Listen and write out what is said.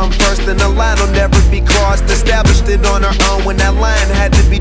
Come first, then the line will never be crossed. Established it on our own when that line had to be